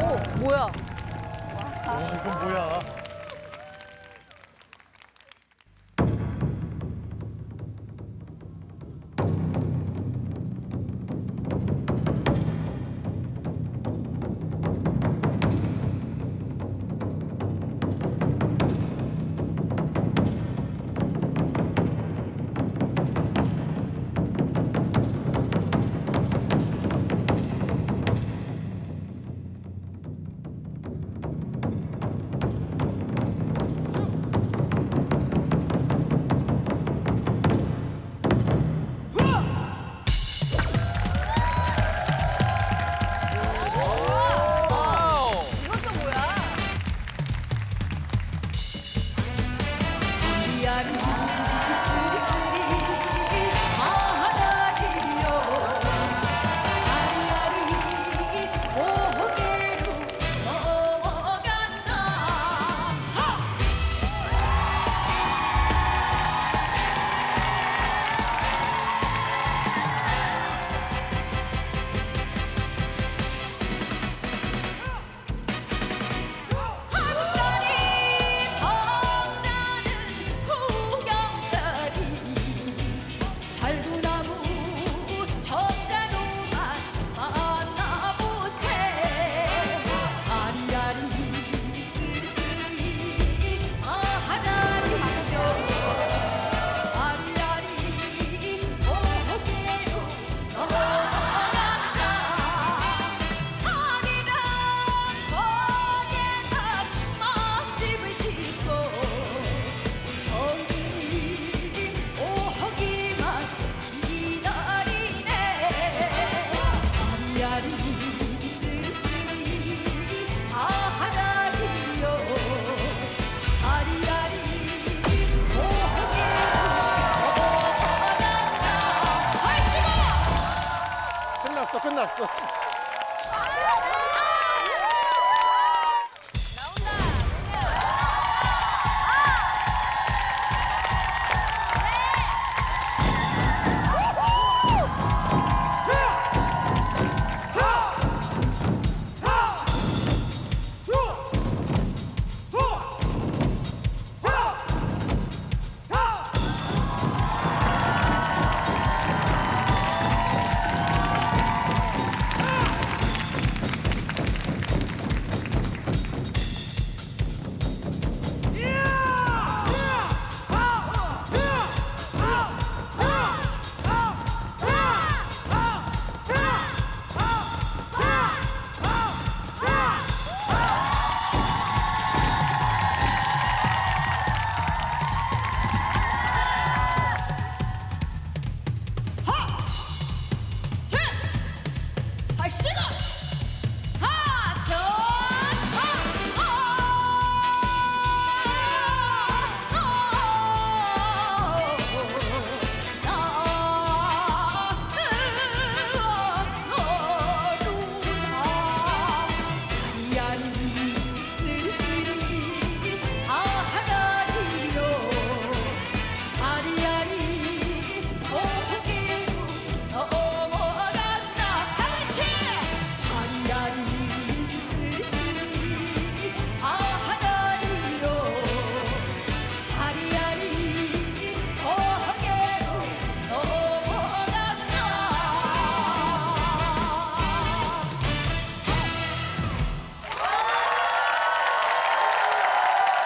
오, 뭐야? 와, 이건 뭐야? Thank you. 났어. I should.